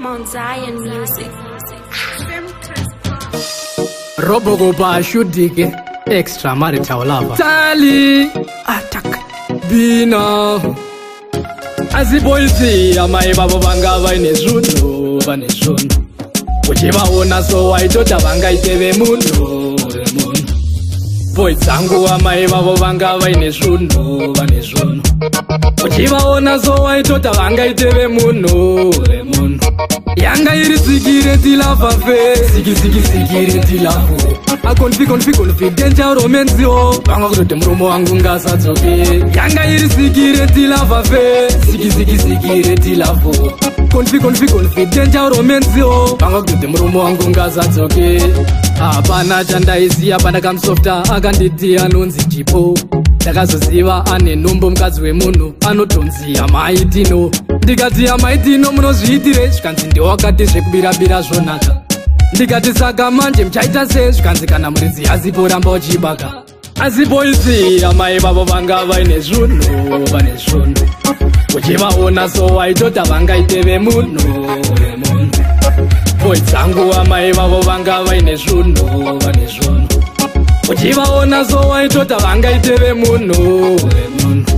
Mount Zion Music. Roboko ba shudike extra marital lover. Tali attack. Bina. Aziboyisi amai babo vanga vaine zvudo vane zvudo. uchivaona so waitota vangaite vemunhu vemunhu boi dzangu amai vavo vanga vaine zvunhu vane zvunhu uchivaona so waitota vangaite vemunhu vemunhu yanga iri sikireti lava fe sikisikisikireti lavo aconficonficonfi denjaromenzio vanga kutote murombo wangu ngasadzoke yanga iri sikireti lava fe sikisikisikireti lavo conficonficonfi denjaromenzio vanga kutote murombo wangu ngasadzoke hapana chandaiziya pandakamusofta akanditi anonzi chipo ndakazoziva ane nhombo mukadzi wemunhu anotonzi hamaitino ndikati amaitino munozviitirei zvikanzi ndewakati zvekubirabira zvonaka ndikati saka manje muchaita sei zvikanzi kana murizi azipo ramba uchiibaka azipo izi amai vavo vanga vaine zvunhu vane zvunhu uchivaona so waitota vangaite vemunhu vemunhu boi dzangu amai vavo vanga vaine zvunhu vane zvunhu uchivaona so waitota vangaite vemunhu vemunhu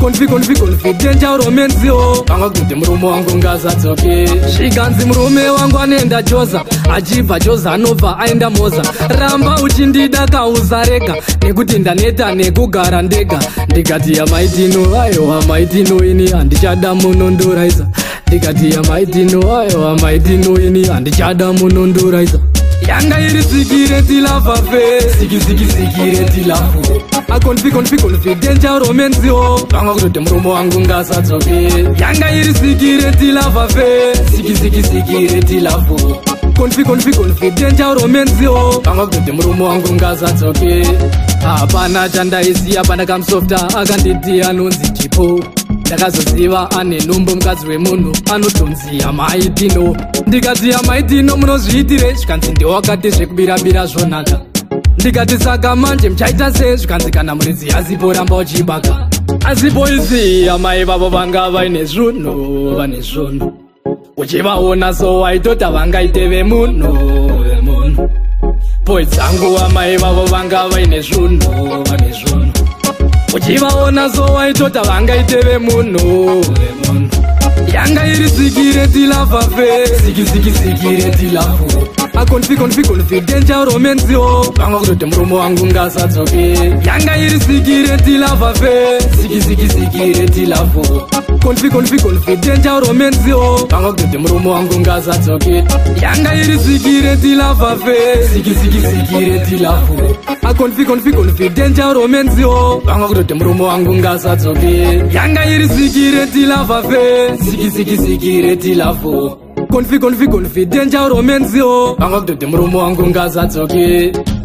konvikonvikonvidenja romenziwo angagude murume wangu ngazadzoke zviganzi murume wangu anoenda choza achibva choza anobva aenda moza ramba uchindida kauza rega nekuti ndaneta nekugara ndega ndikati yamaitino aiwa maitino ini handichada munondoraiza ndikati yamaitino aiwa maitino ini handichada munondoraiza yanga iri sikiretilavape sikisikisikiretilafu akonfikonfikonfidenja romenzio vanga kutote murumo wangu ngasatsoki yanga iri sikiretilavape sikisikisikiretilafu konfikonfikonfidenja romenzio vanga kutote murumo wangu ngasatsoki hapana chandaisiya pandakamusofta akanditi anonzi chipo ndakazoziva ane nhumbo mukadzi wemunhu anotonziya maitino ndikadziya maitino munozviitire zvikanzi ndewakati zvekubirabira zvonaka ndikati saka manje muchaita se zvikanzi kana muridzi yazipo ramba uchiibaka asipo izi amai vavo vanga vaine zvunhu vane zvunhu uchivaona so waitota vangaite vemunhu vemunhu poi dzangu amai vavo vanga vaine zvunhu vane zvunhu chivaona zowaitota vangaite vemunhu yanga iri sikireti lavafe sikisikisikireti lafu akonfi konfi konfi denja romenzio vanga kutoti murume wangu ngasadzoke yanga iri sikireti lavafe sikisikisikireti lafu konfi konfi konfi denja romenzio vanga kutoti murume wangu ngasadzoke yanga iri sikireti lavafe sikisikisikireti lafu akonfi konfi konfi denja romenzio vanga kutoti murume wangu ngasadzoke yanga iri sikireti lavafe sikisikisikiretilafo konfi konfi konfi denja romenzio angakudode murumo wangu ngazadzoki